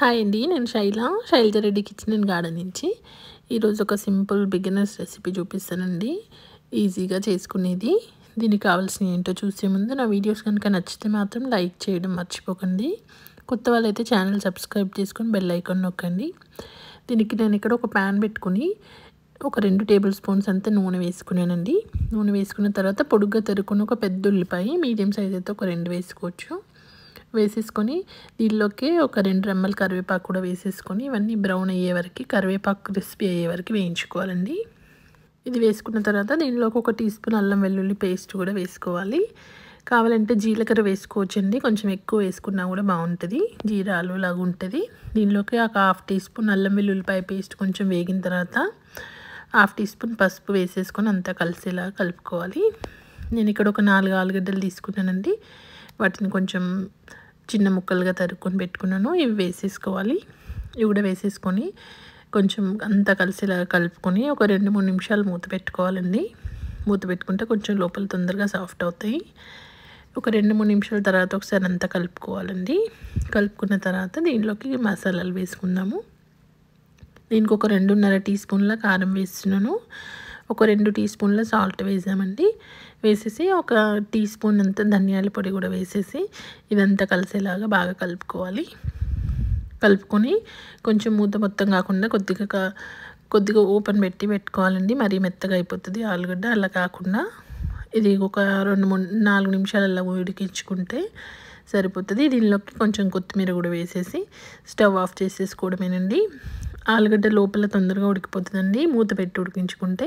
Hi అండి నేను Shaila. Shailaja Reddy kitchen and garden నుంచి. ఈరోజు ఒక సింపుల్ బిగినర్స్ రెసిపీ చూపిస్తానండి. ఈజీగా చేసుకునేది. దీనికి కావాల్సిన ఏంటో చూసే ముందు నా వీడియోస్ కనుక నచ్చితే మాత్రం లైక్ చేయడం మర్చిపోకండి. కొత్త వాళ్ళైతే ఛానల్ సబ్స్క్రైబ్ చేసుకొని బెల్ ఐకాన్ నొక్కండి. దీనికి నేను ఇక్కడ ఒక ప్యాన్ పెట్టుకుని ఒక రెండు టేబుల్ స్పూన్స్ అంతా నూనె వేసుకున్నానండి. నూనె వేసుకున్న తర్వాత పొడుగ్గా తరుకుని ఒక పెద్ద ఉల్లిపాయ మీడియం సైజ్ అయితే ఒక రెండు వేసుకోవచ్చు. వేసేసుకొని దీనిలోకి ఒక రెండు రెమ్మల కరివేపాకు కూడా వేసేసుకొని ఇవన్నీ బ్రౌన్ అయ్యే వరకు కరివేపాకు క్రిస్పీ అయ్యే వరకు వేయించుకోవాలండి. ఇది వేసుకున్న తర్వాత దీనిలోకి ఒక టీ స్పూన్ అల్లం వెల్లుల్లి పేస్ట్ కూడా వేసుకోవాలి. కావాలంటే జీలకర్ర వేసుకోవచ్చండి కొంచెం ఎక్కువ వేసుకున్నా కూడా బాగుంటుంది. జీరాలు లాగా ఉంటుంది. దీనిలోకి ఒక హాఫ్ టీ స్పూన్ అల్లం వెల్లుల్లిపాయ పేస్ట్ కొంచెం వేగిన తర్వాత హాఫ్ టీ స్పూన్ పసుపు వేసేసుకొని అంతా కలిసేలా కలుపుకోవాలి. నేను ఇక్కడ ఒక నాలుగు ఆలుగడ్డలు తీసుకున్నానండి. వాటిని కొంచెం చిన్న ముక్కలుగా తరుక్కొని పెట్టుకున్నాను. ఇవి వేసేసుకోవాలి. ఇవి కూడా వేసేసుకొని కొంచెం అంతా కలిసేలా కలుపుకొని ఒక రెండు మూడు నిమిషాలు మూత పెట్టుకోవాలండి. మూత పెట్టుకుంటే కొంచెం లోపల తొందరగా సాఫ్ట్ అవుతాయి. ఒక రెండు మూడు నిమిషాల తర్వాత ఒకసారి అంతా కలుపుకోవాలండి. కలుపుకున్న తర్వాత దీనిలోకి మసాలాలు వేసుకుందాము. దీనికి ఒక రెండున్నర టీ స్పూన్ల కారం వేస్తున్నాను. ఒక రెండు టీ స్పూన్ల సాల్ట్ వేసామండి. వేసేసి ఒక టీ స్పూన్ అంత ధనియాల పొడి కూడా వేసేసి ఇదంతా కలిసేలాగా బాగా కలుపుకోవాలి. కలుపుకొని కొంచెం మూత మొత్తం కాకుండా కొద్దిగా కొద్దిగా ఓపెన్ పెట్టి పెట్టుకోవాలండి. మరీ మెత్తగా అయిపోతుంది ఆలుగడ్డ. అలా కాకుండా ఇది ఒక రెండు మూడు నాలుగు నిమిషాలు అలా ఉడికించుకుంటే సరిపోతుంది. దీనిలోకి కొంచెం కొత్తిమీర కూడా వేసేసి స్టవ్ ఆఫ్ చేసేసుకోవడమేనండి. ఆలుగడ్డ లోపల తొందరగా ఉడికిపోతుందండి. మూత పెట్టి ఉడికించుకుంటే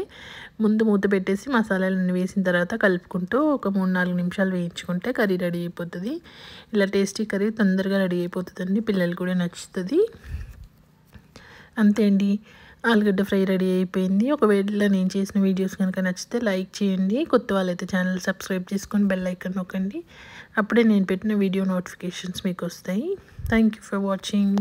ముందు మూత పెట్టేసి మసాలాలన్నీ వేసిన తర్వాత కలుపుకుంటూ ఒక మూడు నాలుగు నిమిషాలు వేయించుకుంటే కర్రీ రెడీ అయిపోతుంది. ఇలా టేస్టీ కర్రీ తొందరగా రెడీ అయిపోతుందండి. పిల్లలు కూడా నచ్చుతుంది. అంతే అండి. ఆలుగడ్డ ఫ్రై రెడీ అయిపోయింది. ఒకవేళ నేను చేసిన వీడియోస్ కనుక నచ్చితే లైక్ చేయండి. కొత్త వాళ్ళైతే ఛానల్ సబ్స్క్రైబ్ చేసుకొని బెల్ ఐకన్ నొక్కండి. అప్పుడే నేను పెట్టిన వీడియో నోటిఫికేషన్స్ మీకు వస్తాయి. Thank you for watching.